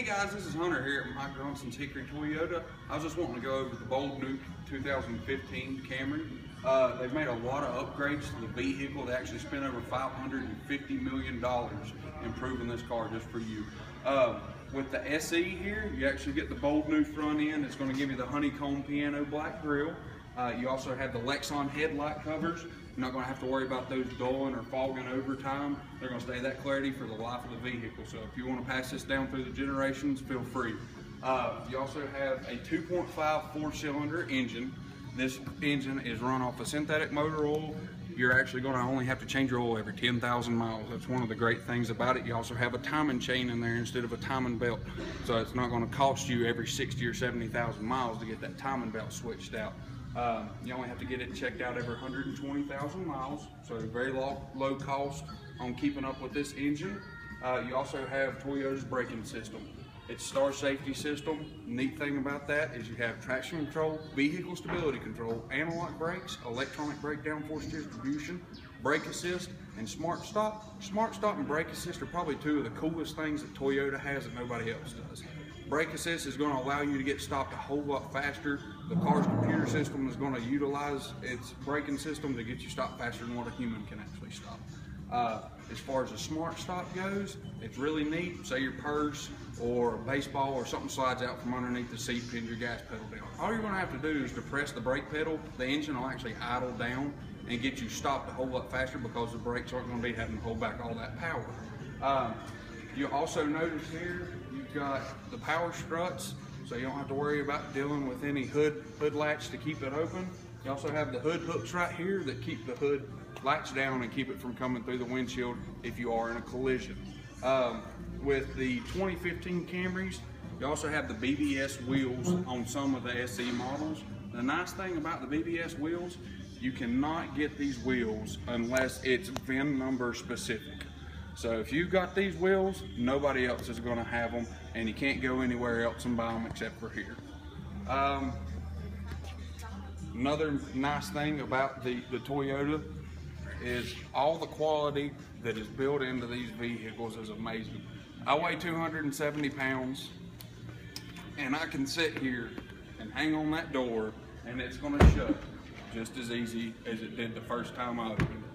Hey guys, this is Hunter here at Mike Johnson's Hickory Toyota. I was just wanting to go over the bold new 2015 Camry. Uh, they've made a lot of upgrades to the vehicle. They actually spent over $550 million improving this car just for you. Uh, with the SE here, you actually get the bold new front end. It's going to give you the honeycomb piano black grille. Uh, you also have the Lexan headlight covers. You're not going to have to worry about those dulling or fogging over time. They're going to stay that clarity for the life of the vehicle. So if you want to pass this down through the generations, feel free. Uh, you also have a 2.5 four-cylinder engine. This engine is run off a synthetic motor oil. You're actually going to only have to change your oil every 10,000 miles. That's one of the great things about it. You also have a timing chain in there instead of a timing belt. So it's not going to cost you every 60 or 70,000 miles to get that timing belt switched out. Um, you only have to get it checked out every 120,000 miles, so very low, low cost on keeping up with this engine. Uh, you also have Toyota's braking system. It's star safety system. Neat thing about that is you have traction control, vehicle stability control, anti-lock brakes, electronic brake downforce distribution, brake assist, and smart stop. Smart stop and brake assist are probably two of the coolest things that Toyota has that nobody else does. Brake assist is going to allow you to get stopped a whole lot faster. The car's computer system is going to utilize its braking system to get you stopped faster than what a human can actually stop. Uh, as far as a smart stop goes, it's really neat. Say your purse or a baseball or something slides out from underneath the seat, pin your gas pedal down. All you're going to have to do is depress the brake pedal. The engine will actually idle down and get you stopped a whole lot faster because the brakes aren't going to be having to hold back all that power. Um, you also notice here you've got the power struts, so you don't have to worry about dealing with any hood, hood latch to keep it open. You also have the hood hooks right here that keep the hood latch down and keep it from coming through the windshield if you are in a collision. Um, with the 2015 Camrys, you also have the BBS wheels on some of the SE models. The nice thing about the BBS wheels, you cannot get these wheels unless it's VIN number specific. So if you've got these wheels, nobody else is gonna have them and you can't go anywhere else and buy them except for here. Um, another nice thing about the, the Toyota is all the quality that is built into these vehicles is amazing. I weigh 270 pounds and I can sit here and hang on that door and it's gonna shut just as easy as it did the first time I opened it.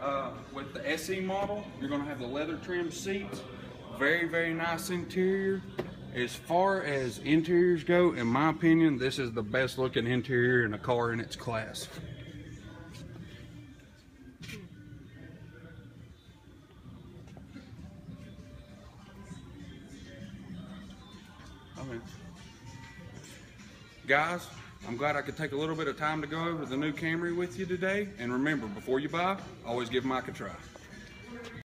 Uh, with the SE model, you're gonna have the leather trim seats. Very, very nice interior. As far as interiors go, in my opinion, this is the best looking interior in a car in its class. Okay. Guys, I'm glad I could take a little bit of time to go over the new Camry with you today. And remember, before you buy, always give Mike a try.